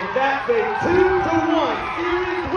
And that made two to one.